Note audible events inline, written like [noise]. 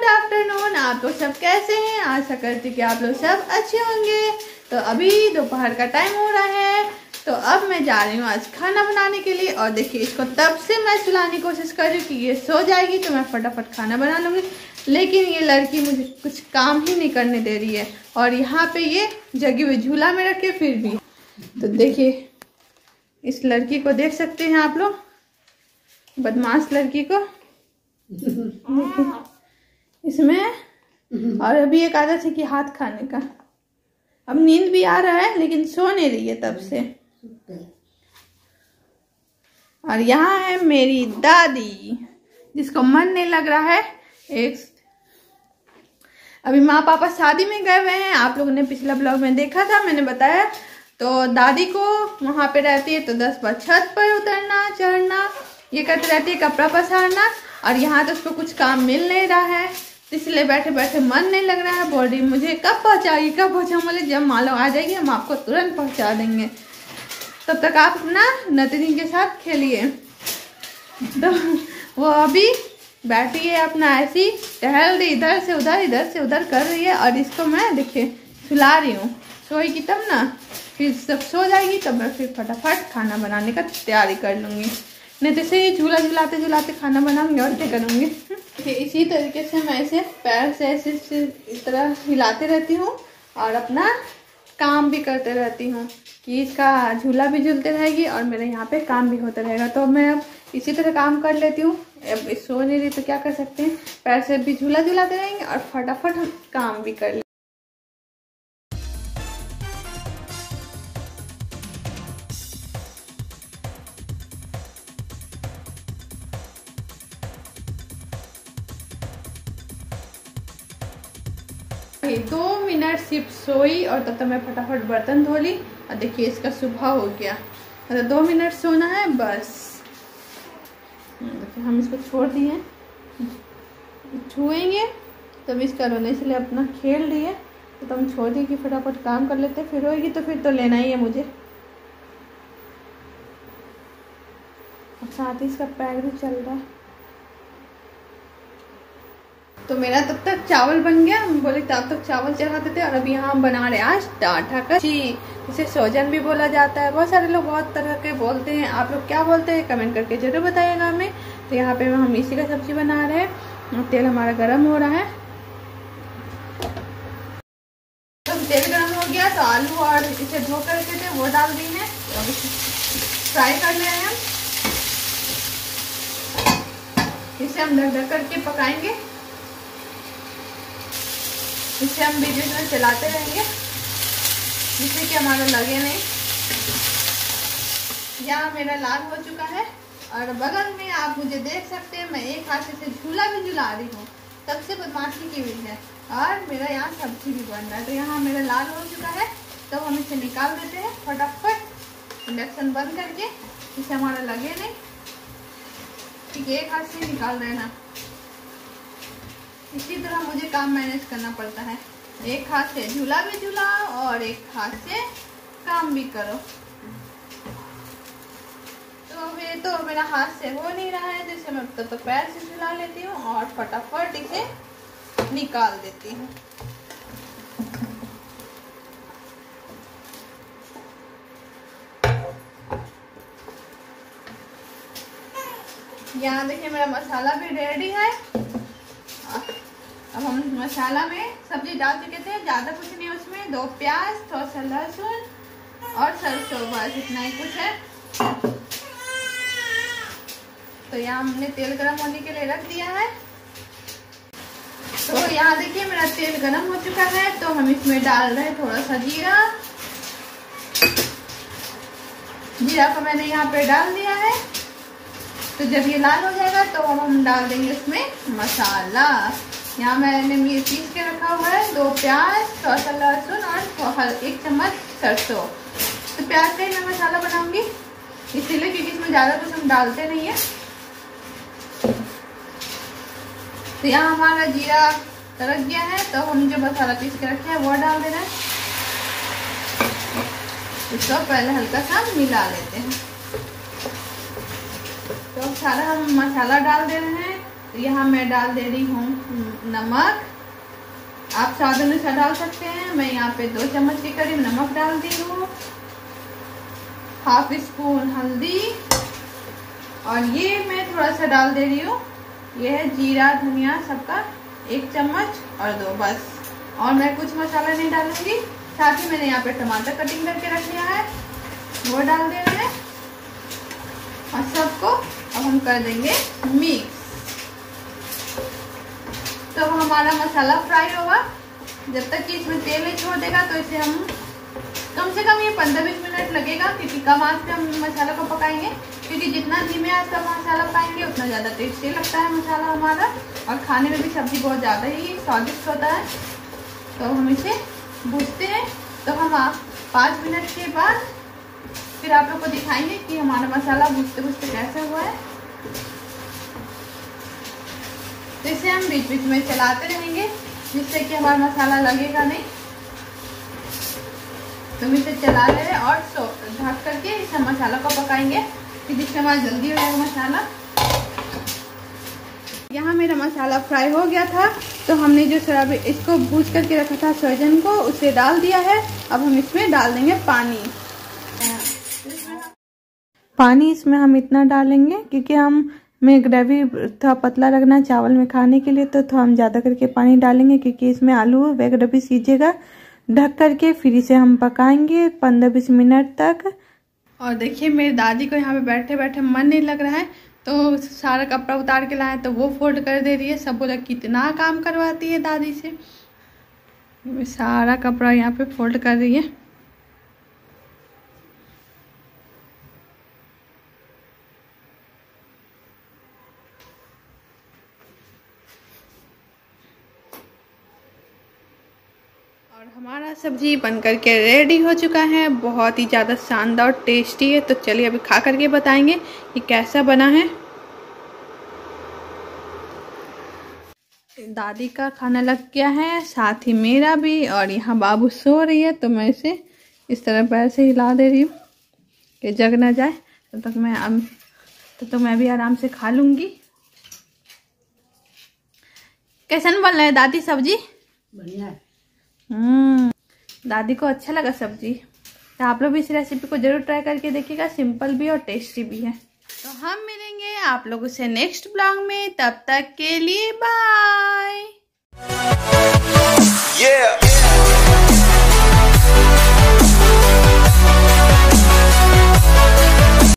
Good afternoon आप लोग सब कैसे हैं? आशा करती कि आप लोग सब अच्छे होंगे। तो अभी दोपहर का टाइम हो रहा है। तो अब मैं जा रही हूँ आज खाना बनाने के लिए और देखिए इसको तब से मैं सुलाने की कोशिश कर रही हूँ कि ये सो जाएगी तो मैं फटाफट खाना बना लूँगी। लेकिन ये लड़की मुझे कुछ काम ही नहीं करने दे रही है और यहाँ पे ये जगी हुई झूला में रखे फिर भी। तो देखिए इस लड़की को देख सकते हैं आप लोग? बदमाश लड़की को? [laughs] [laughs] [laughs] इसमें? और अभी एक आदत है कि हाथ खाने का। अब नींद भी आ रहा है लेकिन सो नहीं रही है तब से। और यहाँ है मेरी दादी जिसको मन नहीं लग रहा है। एक अभी माँ पापा शादी में गए हुए हैं। आप लोगों ने पिछला ब्लॉग में देखा था मैंने बताया। तो दादी को वहाँ पे रहती है तो दस बार छत पर उतरना चढ़ना ये करते रहती है कपड़ा पसारना। और यहाँ तो उसको कुछ काम मिल नहीं रहा है। इसलिए बैठे बैठे मन नहीं लग रहा है बॉडी मुझे कब पहुँचाएगी, कब पहुँचा बोले, जब मालो आ जाएगी, हम आपको तुरंत पहुँचा देंगे। तब तक आप अपना नतनी के साथ खेलिए। तो वो अभी बैठी है अपना ऐसी, टहल रही, इधर से उधर, इधर से उधर कर रही है, और इसको मैं देखिए, सुला रही हूँ। सोएगी तब ना, फिर सब सो जाएगी, तब मैं फिर फटाफट खाना बनाने का तैयारी कर लूँगी। नहीं तो इसे झूला झुलाते झुलाते खाना बनाऊँगी और क्या करूँगी? इसी तरीके से मैं इसे पैर से ऐसे इस तरह हिलाते रहती हूँ और अपना काम भी करते रहती हूँ कि इसका झूला भी झूलते रहेगी और मेरे यहाँ पे काम भी होता रहेगा। तो मैं अब इसी तरह काम कर लेती हूँ। अब सो नहीं रही तो क्या कर सकते हैं? पैर से भी झूला झुलाते रहेंगे और फटाफट हम काम भी कर दो मिनट सिर्फ़ सोई और तब तक मैं फटाफट बर्तन धो ली और देखिए इसका सुबह हो गया। मतलब दो मिनट सोना है, बस। देखिए हम इसको छोड़ दिए। छुएँगे तब इसका रोने इसलिए अपना खेल रही है। तो हम छोड़ दिए कि फटाफट काम कर लेते फिर होगी तो फिर तो लेना ही है मुझे। और साथ ही इसका पैर भी चल रहा है। तो मेरा तब तक चावल बन गया। हम बोले तब तक चावल चढ़ाते थे और अभी यहाँ हम बना रहे आज टाटा का ची इसे सोजन भी बोला जाता है। बहुत सारे लोग बहुत तरह के बोलते हैं। आप लोग क्या बोलते हैं? कमेंट करके ज़रूर बताइएगा हमें। तो यहाँ पे हम इसी का सब्ज़ी बना रहे हैं। तेल हमारा गर्म हो रहा है। तो तेल गर्म हो गया तो आलू और इसे धो कर रखे थे, वो डाल दी है तो फ्राई कर ले रहे हैं हम। इसे हम ढक ढक करके पकाएँगे। इसे हम बीच बीच में चलाते रहेंगे, जिससे कि हमारा लगे नहीं। यहाँ मेरा लाल हो चुका है, और बगल में आप मुझे देख सकते हैं, मैं एक हाथ से झूला भी झुला रही हूँ। तब से बदमाशी की हुई है, और मेरा यहाँ सब्ज़ी भी बन रहा है। तो यहाँ मेरा लाल हो चुका है तो हम इसे निकाल देते हैं फटाफट। इंडक्शन बंद करके, इसे हमारा लगे नहीं। ठीक, एक हाथ से निकाल देना इसी तरह मुझे काम मैनेज करना पड़ता है। एक हाथ से झूला भी झूलाओ और एक हाथ से काम भी करो। तो ये तो मेरा हाथ से हो नहीं रहा है जैसे मैं तो, तो पैर से झुला लेती हूँ और फटाफट इसे निकाल देती हूँ। यहाँ देखिए मेरा मसाला भी रेडी है। अब हम मसाला में सब्ज़ी डाल चुके थे, ज़्यादा कुछ नहीं उसमें। दो प्याज, थोड़ा सा लहसुन और सरसों, बस इतना ही कुछ है। तो यहाँ हमने तेल गरम होने के लिए रख दिया है। तो यहाँ देखिए मेरा तेल गरम हो चुका है तो हम इसमें डाल रहे हैं थोड़ा सा जीरा। जीरा को मैंने यहाँ पे डाल दिया है। तो जब ये लाल हो जाएगा तो हम डाल देंगे इसमें मसाला। यहाँ मैंने पीस के रखा हुआ है, दो प्याज थोड़ा सा लहसुन और एक चम्मच सरसों। तो प्याज का ही मैं मसाला बनाऊँगी। इसीलिए क्योंकि इसमें ज़्यादा कुछ हम डालते नहीं है। तो यहाँ हमारा जीरा तरक गया है तो हम जो मसाला पीस के रखे हैं, वो डाल देना है। इसको पहले हल्का सा मिला लेते हैं। तो सारा हम मसाला डाल दे रहे हैं। तो यहाँ मैं डाल दे रही हूँ नमक। आप स्वाद अनुसार डाल सकते हैं। मैं यहाँ पे दो चम्मच के करीब नमक डाल दी हूँ। हाफ़ स्पून हल्दी। और ये मैं थोड़ा सा डाल दे रही हूँ। ये है जीरा, धनिया सबका एक चम्मच और दो बस। और मैं कुछ मसाला नहीं डालूँगी। साथ ही मैंने यहाँ पे टमाटर कटिंग करके रख लिया है। वो डाल दे रहे हैं। और सबको अब हम कर देंगे मिक्स। तो हमारा मसाला फ्राई होगा। जब तक कि इसमें तेल नहीं छोड़ देगा तो इसे हम कम से कम ये पंद्रह बीस मिनट लगेगा, क्योंकि कम आँच पे हम मसाला को पकाएँगे। क्योंकि जितना धीमे आँच का मसाला पकाएँगे, उतना ज़्यादा टेस्टी लगता है मसाला हमारा। और खाने में भी सब्ज़ी बहुत ज़्यादा ही स्वादिष्ट होता है। तो हम इसे भूजते हैं। तो हम पाँच मिनट के बाद फिर आप लोग को दिखाएँगे कि हमारा मसाला भूजते भूजते कैसे हुआ है। तो इसे हम बीच बीच में चलाते रहेंगे, जिससे कि हमारा मसाला लगेगा नहीं। तो हम इसे चला रहे हैं और ढक करके इस मसाला को पकाएँगे, कि जिससे हमारा जल्दी हो जाएगा मसाला। यहाँ मेरा मसाला फ्राई हो गया था तो हमने जो सराबी इसको भूज करके रखा था सोजन को, उसे डाल दिया है। अब हम इसमें डाल देंगे पानी। पानी इसमें हम इतना डालेंगे, क्योंकि हम में ग्रेवी थोड़ा पतला रखना चावल में खाने के लिए तो थोड़ा हम ज़्यादा करके पानी डालेंगे, क्योंकि इसमें आलू व ग्रेवी सीजेगा, ढक करके फिर इसे हम पकाएँगे पंद्रह बीस मिनट तक। और देखिए, मेरी दादी को यहाँ पे बैठे बैठे मन नहीं लग रहा है तो सारा कपड़ा उतार के लाए तो वो फोल्ड कर दे रही है। सब बोला, कितना काम करवाती है दादी से? सारा कपड़ा यहाँ पे फोल्ड कर रही है। और हमारा सब्ज़ी बन करके रेडी हो चुका है। बहुत ही ज़्यादा शानदार टेस्टी है। तो चलिए अभी खा करके बताएँगे कि कैसा बना है। दादी का खाना लग गया है साथ ही मेरा भी और यहाँ बाबू सो रही है तो मैं इसे इस तरह पैर से हिला दे रही हूँ कि जग ना जाए। तब तो तक मैं अब तो, तो मैं भी आराम से खा लूँगी। कैसन बन रहा है दादी सब्ज़ी? बढ़िया है। दादी को अच्छा लगा सब्ज़ी। तो आप लोग भी इस रेसिपी को ज़रूर ट्राई करके देखिएगा। सिंपल भी और टेस्टी भी है। तो हम मिलेंगे आप लोगों से नेक्स्ट ब्लॉग में। तब तक के लिए बाय Yeah.